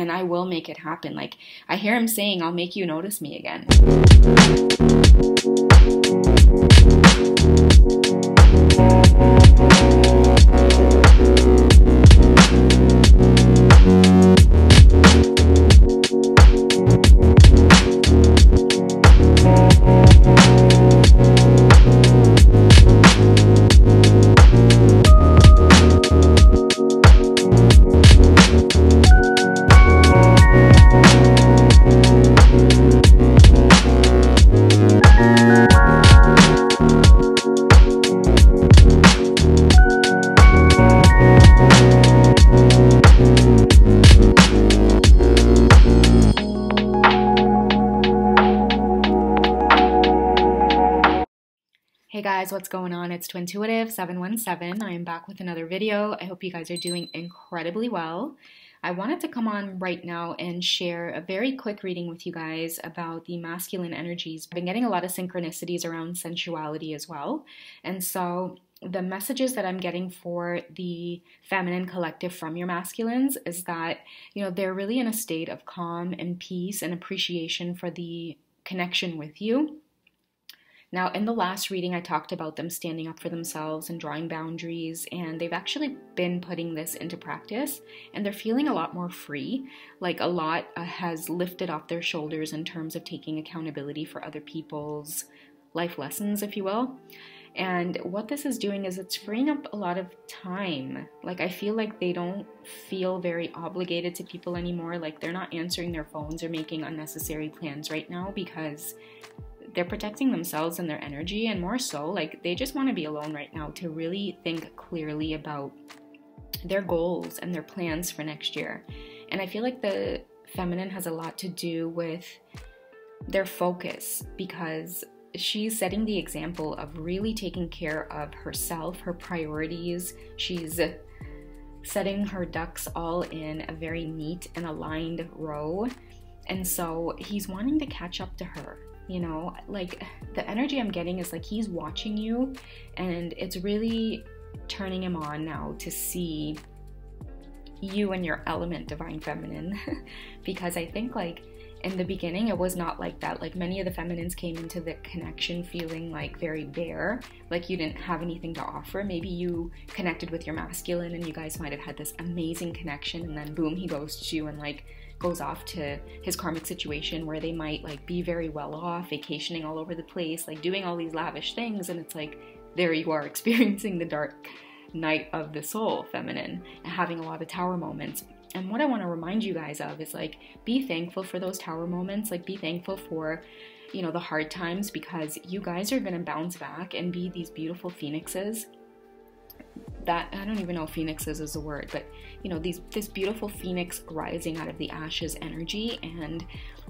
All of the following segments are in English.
and I will make it happen. Like I hear him saying, I'll make you notice me again. Guys, what's going on? It's Twintuitive717. I am back with another video. I hope you guys are doing incredibly well. I wanted to come on right now and share a very quick reading with you guys about the masculine energies. I've been getting a lot of synchronicities around sensuality as well. And so the messages that I'm getting for the feminine collective from your masculines is that, you know, they're really in a state of calm and peace and appreciation for the connection with you now, in the last reading, I talked about them standing up for themselves and drawing boundaries, and they've actually been putting this into practice, and they're feeling a lot more free. Like a lot uh, has lifted off their shoulders in terms of taking accountability for other people's life lessons, if you will. And what this is doing is it's freeing up a lot of time. Like, I feel like they don't feel very obligated to people anymore. Like, they're not answering their phones or making unnecessary plans right now because they're protecting themselves and their energy and more so like they just want to be alone right now to really think clearly about their goals and their plans for next year. And i feel like the feminine has a lot to do with their focus because she's setting the example of really taking care of herself her priorities. She's setting her ducks all in a very neat and aligned row. And so he's wanting to catch up to her you know like the energy i'm getting is like he's watching you and it's really turning him on now to see you and your element divine feminine. Because i think like in the beginning it was not like that. Like many of the feminines came into the connection feeling like very bare. Like you didn't have anything to offer. Maybe you connected with your masculine and you guys might have had this amazing connection and then boom he goes to you and like goes off to his karmic situation where they might like be very well off, vacationing all over the place, like doing all these lavish things, and it's like there you are experiencing the dark night of the soul, feminine, and having a lot of tower moments. And what I want to remind you guys of is like be thankful for those tower moments, like be thankful for you know the hard times because you guys are going to bounce back and be these beautiful phoenixes that I don't even know if phoenixes is a word, but you know, these this beautiful phoenix rising out of the ashes energy and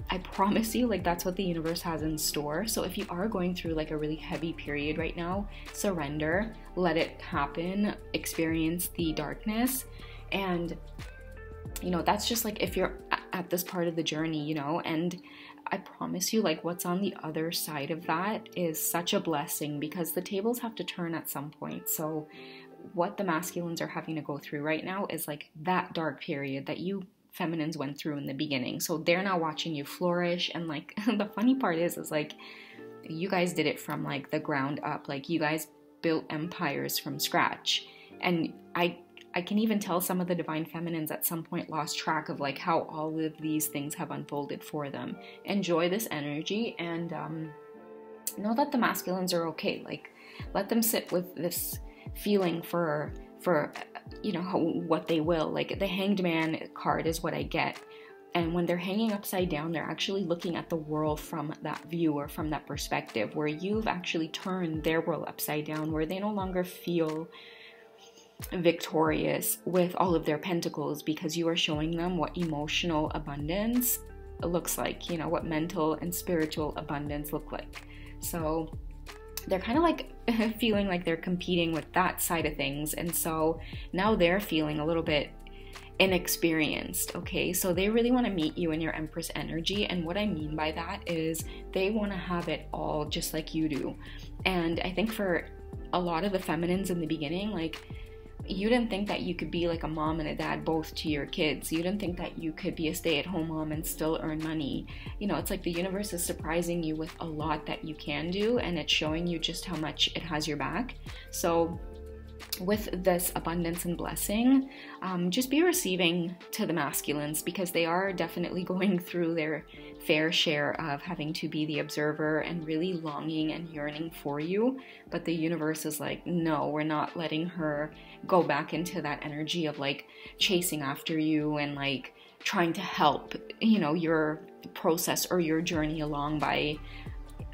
I promise you like that's what the universe has in store. So if you are going through like a really heavy period right now, surrender, let it happen, experience the darkness and you know, that's just like if you're at this part of the journey, you know, and I promise you, like, what's on the other side of that is such a blessing because the tables have to turn at some point. So, what the masculines are having to go through right now is like that dark period that you feminines went through in the beginning. So they're now watching you flourish and like the funny part is is like you guys did it from like the ground up. Like you guys built empires from scratch. And I I can even tell some of the divine feminines at some point lost track of like how all of these things have unfolded for them. Enjoy this energy and um, know that the masculines are okay. Like let them sit with this feeling for for you know what they will. Like the hanged man card is what i get. And when they're hanging upside down they're actually looking at the world from that view or from that perspective where you've actually turned their world upside down where they no longer feel victorious with all of their pentacles because you are showing them what emotional abundance looks like you know what mental and spiritual abundance look like. So they're kind of like feeling like they're competing with that side of things. And so now they're feeling a little bit inexperienced, okay? So they really want to meet you in your Empress energy. And what I mean by that is they want to have it all just like you do. And I think for a lot of the feminines in the beginning, like, you didn't think that you could be like a mom and a dad both to your kids. You didn't think that you could be a stay at home mom and still earn money. You know, it's like the universe is surprising you with a lot that you can do and it's showing you just how much it has your back. So, with this abundance and blessing, um, just be receiving to the masculines because they are definitely going through their fair share of having to be the observer and really longing and yearning for you. But the universe is like, no, we're not letting her go back into that energy of like chasing after you and like trying to help, you know, your process or your journey along by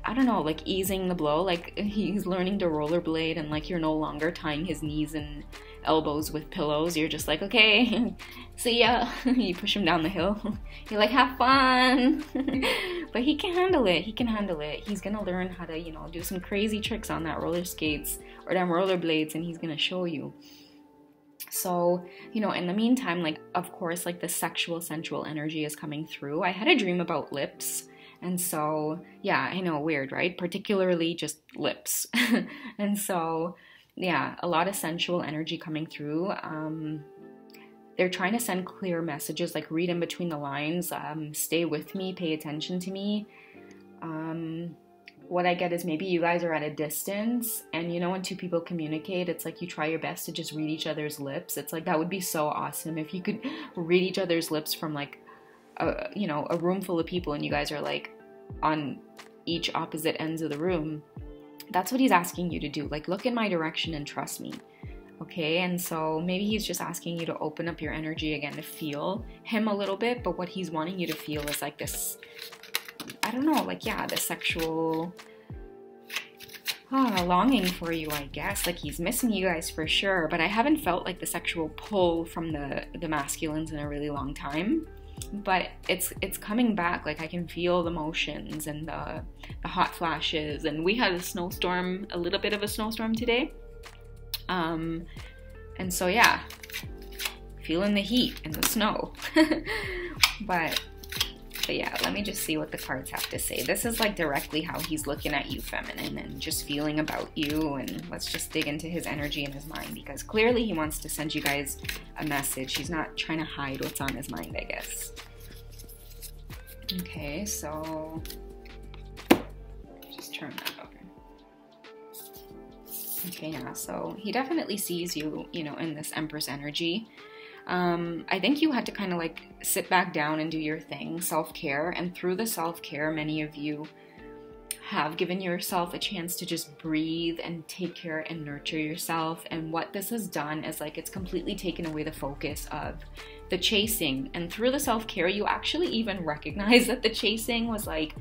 I don't know, like easing the blow. Like he's learning to rollerblade and like you're no longer tying his knees and elbows with pillows. You're just like, okay, see ya. you push him down the hill. You're like, have fun. but he can handle it. He can handle it. He's gonna learn how to, you know, do some crazy tricks on that roller skates or them rollerblades and he's gonna show you. So, you know, in the meantime, like, of course, like the sexual, sensual energy is coming through. I had a dream about lips and so, yeah, I know, weird, right? Particularly just lips. and so, yeah, a lot of sensual energy coming through. Um, they're trying to send clear messages, like read in between the lines, um, stay with me, pay attention to me. Um, what I get is maybe you guys are at a distance, and you know, when two people communicate, it's like you try your best to just read each other's lips. It's like that would be so awesome if you could read each other's lips from like a, you know a room full of people and you guys are like on each opposite ends of the room that's what he's asking you to do. Like look in my direction and trust me okay? And so maybe he's just asking you to open up your energy again to feel him a little bit but what he's wanting you to feel is like this i don't know like yeah the sexual oh, longing for you, I guess. Like he's missing you guys for sure, but I haven't felt like the sexual pull from the the masculines in a really long time but it's it's coming back. Like i can feel the motions and the the hot flashes. And we had a snowstorm a little bit of a snowstorm today. Um and so yeah feeling the heat and the snow. But but yeah, let me just see what the cards have to say. This is like directly how he's looking at you, feminine, and just feeling about you. And let's just dig into his energy and his mind because clearly he wants to send you guys a message. He's not trying to hide what's on his mind, I guess. Okay, so just turn that over. Okay, yeah, so he definitely sees you, you know, in this Empress energy um, I think you had to kind of like sit back down and do your thing, self care. And through the self care, many of you have given yourself a chance to just breathe and take care and nurture yourself. And what this has done is like it's completely taken away the focus of the chasing. And through the self care, you actually even recognize that the chasing was like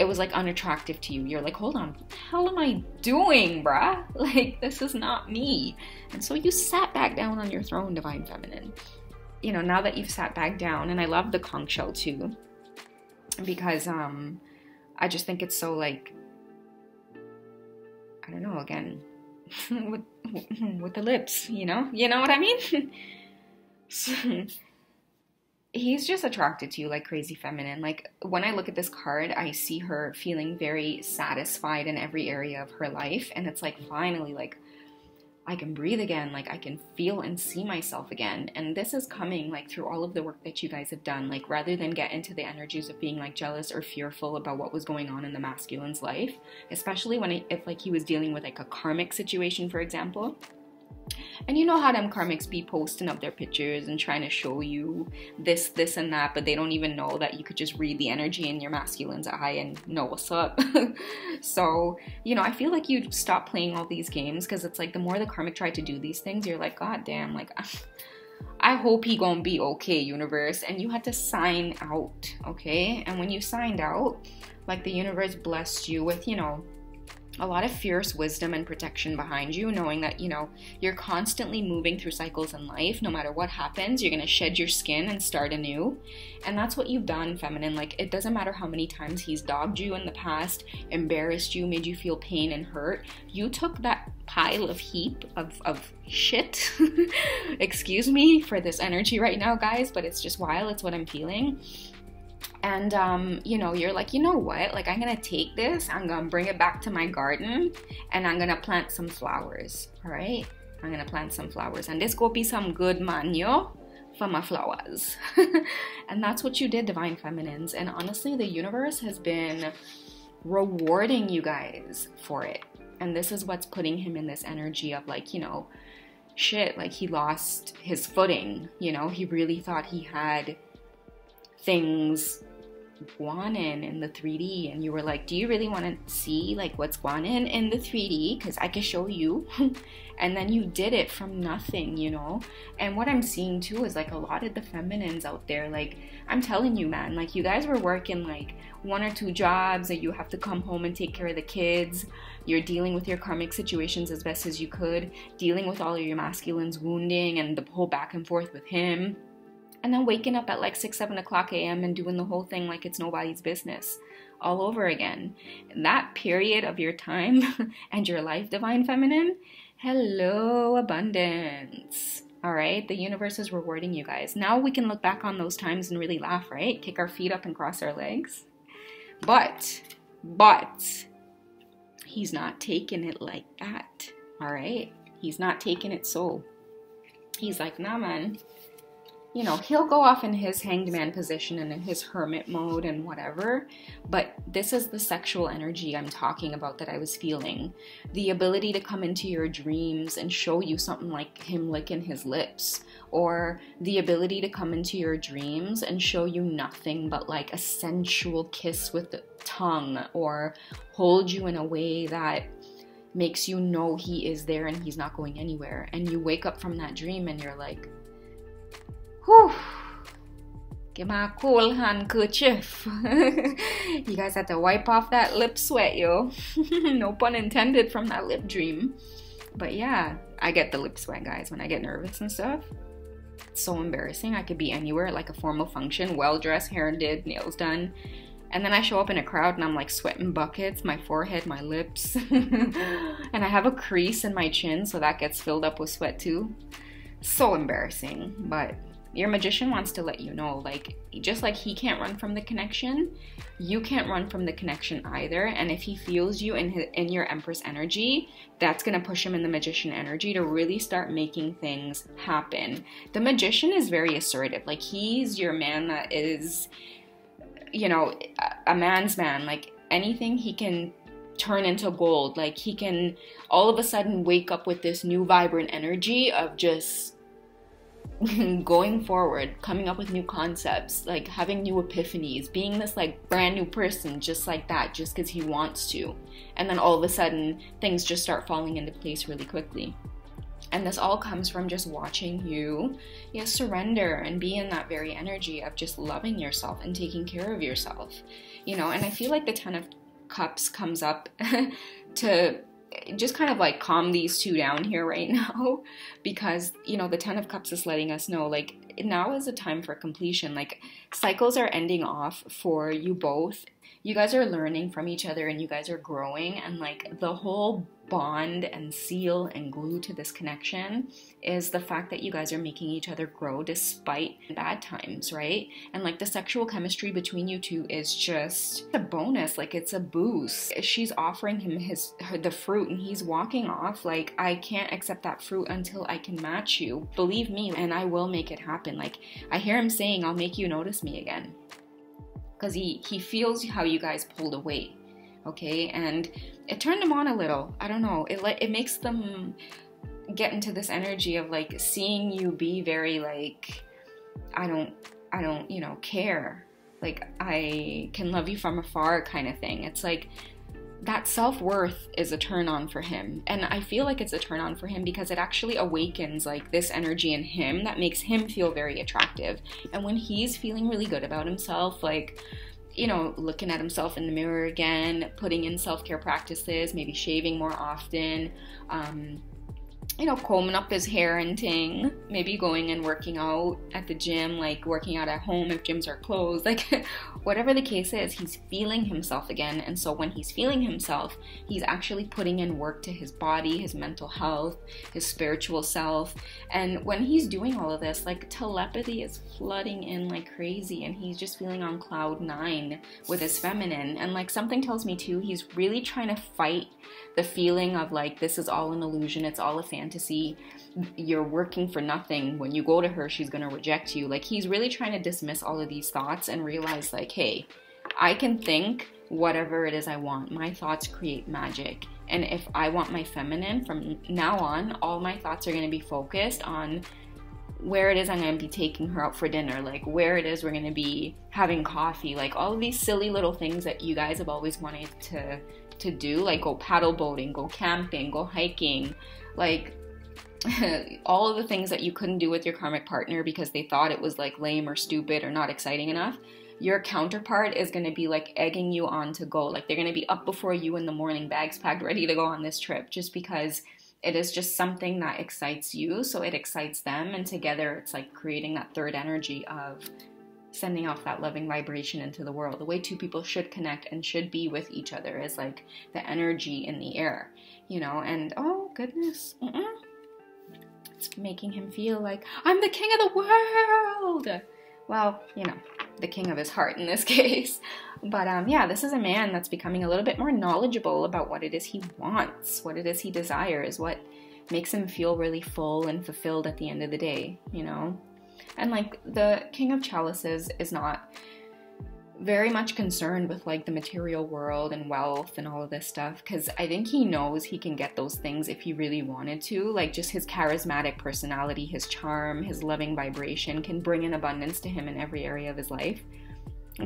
it was like unattractive to you. You're like, hold on, what the hell am I doing, bruh? Like, this is not me. And so you sat back down on your throne, Divine Feminine. You know, now that you've sat back down, and I love the conch shell too, because um, I just think it's so like, I don't know, again, with, with the lips, you know? You know what I mean? he's just attracted to you like crazy feminine. Like when I look at this card, I see her feeling very satisfied in every area of her life. And it's like finally, like, I can breathe again. Like I can feel and see myself again. And this is coming like through all of the work that you guys have done. Like rather than get into the energies of being like jealous or fearful about what was going on in the masculine's life, especially when if like he was dealing with like a karmic situation, for example and you know how them karmics be posting up their pictures and trying to show you this, this, and that, but they don't even know that you could just read the energy in your masculine's eye and know what's up. so, you know, I feel like you stop playing all these games because it's like the more the karmic tried to do these things, you're like, God damn, like, I hope he gonna be okay, universe. And you had to sign out, okay? And when you signed out, like the universe blessed you with, you know, a lot of fierce wisdom and protection behind you, knowing that, you know, you're constantly moving through cycles in life. No matter what happens, you're going to shed your skin and start anew. And that's what you've done, feminine. Like, it doesn't matter how many times he's dogged you in the past, embarrassed you, made you feel pain and hurt. You took that pile of heap of, of shit. Excuse me for this energy right now, guys, but it's just wild. It's what I'm feeling and um, you know you're like you know what like i'm gonna take this i'm gonna bring it back to my garden and i'm gonna plant some flowers all right I'm gonna plant some flowers. And this will be some good manio for my flowers. and that's what you did, Divine Feminines. And honestly, the universe has been rewarding you guys for it. And this is what's putting him in this energy of like, you know, shit, like he lost his footing. You know, he really thought he had things Guanin in the 3D and you were like, do you really want to see like what's Guanin in the 3D? Because I can show you. and then you did it from nothing, you know? And what I'm seeing too is like a lot of the feminines out there, like I'm telling you, man, like you guys were working like one or two jobs and you have to come home and take care of the kids. You're dealing with your karmic situations as best as you could, dealing with all of your masculines wounding and the whole back and forth with him and then waking up at like 6 7 o'clock am and doing the whole thing like it's nobody's business all over again. That period of your time and your life divine feminine hello abundance. All right? The universe is rewarding you guys. Now we can look back on those times and really laugh right? Kick our feet up and cross our legs. But but he's not taking it like that. All right? He's not taking it so. He's like nah man you know, he'll go off in his hanged man position and in his hermit mode and whatever. But this is the sexual energy I'm talking about that I was feeling. The ability to come into your dreams and show you something like him licking his lips. Or the ability to come into your dreams and show you nothing but like a sensual kiss with the tongue. Or hold you in a way that makes you know he is there and he's not going anywhere. And you wake up from that dream and you're like, Whew. Get my cool handkerchief. you guys had to wipe off that lip sweat, yo. no pun intended from that lip dream. But yeah, I get the lip sweat, guys, when I get nervous and stuff. It's so embarrassing. I could be anywhere, like a formal function, well dressed, hair did, nails done. And then I show up in a crowd and I'm like sweating buckets, my forehead, my lips. and I have a crease in my chin, so that gets filled up with sweat too. So embarrassing, but your magician wants to let you know like just like he can't run from the connection you can't run from the connection either. And if he feels you in his, in your empress energy that's going to push him in the magician energy to really start making things happen. The magician is very assertive. Like he's your man that is you know a man's man. Like anything he can turn into gold. Like he can all of a sudden wake up with this new vibrant energy of just going forward, coming up with new concepts, like having new epiphanies, being this like brand new person just like that, just because he wants to. And then all of a sudden, things just start falling into place really quickly. And this all comes from just watching you yeah, surrender and be in that very energy of just loving yourself and taking care of yourself. You know, and I feel like the Ten of Cups comes up to just kind of like calm these two down here right now because you know the 10 of cups is letting us know like now is a time for completion. Like cycles are ending off for you both you guys are learning from each other and you guys are growing and like the whole bond and seal and glue to this connection is the fact that you guys are making each other grow despite bad times, right? And like the sexual chemistry between you two is just a bonus, like it's a boost. She's offering him his her, the fruit and he's walking off like I can't accept that fruit until I can match you. Believe me, and I will make it happen. Like I hear him saying I'll make you notice me again because he he feels how you guys pulled away okay? And it turned him on a little. I don't know. It it makes them get into this energy of like seeing you be very like i don't i don't you know care. Like i can love you from afar kind of thing. It's like that self-worth is a turn on for him. And i feel like it's a turn on for him because it actually awakens like this energy in him that makes him feel very attractive. And when he's feeling really good about himself like you know looking at himself in the mirror again putting in self-care practices maybe shaving more often um, you know combing up his hair and ting maybe going and working out at the gym, like working out at home if gyms are closed, like whatever the case is, he's feeling himself again. And so when he's feeling himself, he's actually putting in work to his body, his mental health, his spiritual self. And when he's doing all of this, like telepathy is flooding in like crazy, and he's just feeling on cloud nine with his feminine. And like something tells me too, he's really trying to fight the feeling of like this is all an illusion, it's all a fantasy you're working for nothing. When you go to her, she's going to reject you. Like, he's really trying to dismiss all of these thoughts and realize, like, hey, I can think whatever it is I want. My thoughts create magic. And if I want my feminine from now on, all my thoughts are going to be focused on where it is I'm going to be taking her out for dinner, like where it is we're going to be having coffee, like all of these silly little things that you guys have always wanted to to do, like go paddle boating, go camping, go hiking, like all of the things that you couldn't do with your karmic partner because they thought it was like lame or stupid or not exciting enough, your counterpart is going to be like egging you on to go. Like they're going to be up before you in the morning, bags packed, ready to go on this trip just because it is just something that excites you. So it excites them. And together it's like creating that third energy of sending off that loving vibration into the world. The way two people should connect and should be with each other is like the energy in the air, you know, and oh goodness. Mm-mm making him feel like, I'm the king of the world! Well, you know, the king of his heart in this case. But um, yeah, this is a man that's becoming a little bit more knowledgeable about what it is he wants, what it is he desires, what makes him feel really full and fulfilled at the end of the day, you know? And like the King of Chalices is not very much concerned with like the material world and wealth and all of this stuff because I think he knows he can get those things if he really wanted to. Like just his charismatic personality, his charm, his loving vibration can bring an abundance to him in every area of his life.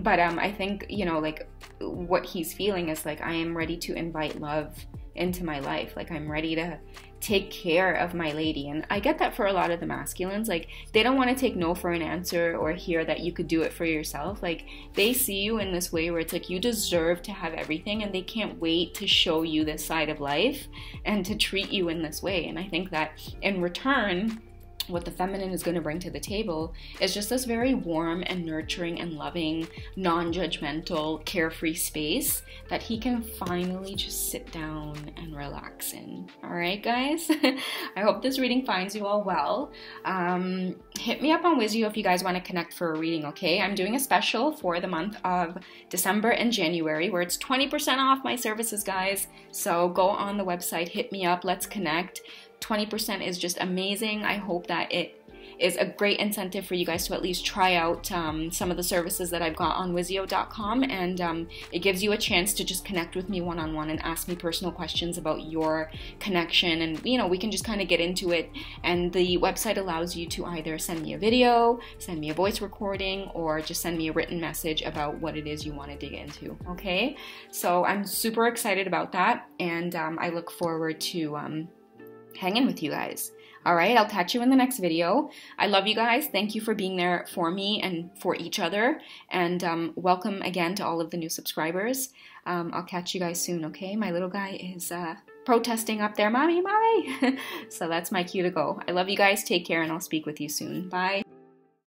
But um, I think you know, like what he's feeling is like I am ready to invite love into my life. Like I'm ready to take care of my lady. And I get that for a lot of the masculines. Like, they don't want to take no for an answer or hear that you could do it for yourself. Like, they see you in this way where it's like you deserve to have everything and they can't wait to show you this side of life and to treat you in this way. And I think that in return, what the feminine is going to bring to the table is just this very warm and nurturing and loving, non judgmental, carefree space that he can finally just sit down and relax in. All right, guys? I hope this reading finds you all well. Um, hit me up on Wisio if you guys want to connect for a reading, okay? I'm doing a special for the month of December and January where it's 20% off my services, guys. So go on the website, hit me up, let's connect. 20% is just amazing. I hope that it is a great incentive for you guys to at least try out um, some of the services that I've got on Wisio.com, and um, it gives you a chance to just connect with me one on one and ask me personal questions about your connection. And you know, we can just kind of get into it. And the website allows you to either send me a video, send me a voice recording, or just send me a written message about what it is you want to dig into. Okay, so I'm super excited about that, and um, I look forward to um, hanging with you guys. All right, I'll catch you in the next video. I love you guys. Thank you for being there for me and for each other. And um, welcome again to all of the new subscribers. Um, I'll catch you guys soon, okay? My little guy is uh, protesting up there, Mommy, Mommy. so that's my cue to go. I love you guys. Take care, and I'll speak with you soon. Bye.